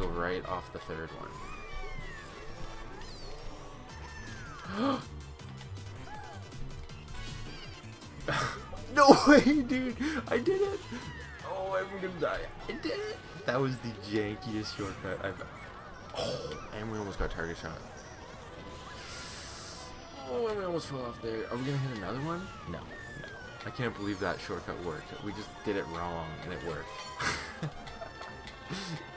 go right off the third one. no way, dude! I did it! Oh, I'm gonna die. I did it! That was the jankiest shortcut I've... Oh, and we almost got target shot. Oh, and we almost fell off there. Are we gonna hit another one? No, no. I can't believe that shortcut worked. We just did it wrong, and it worked.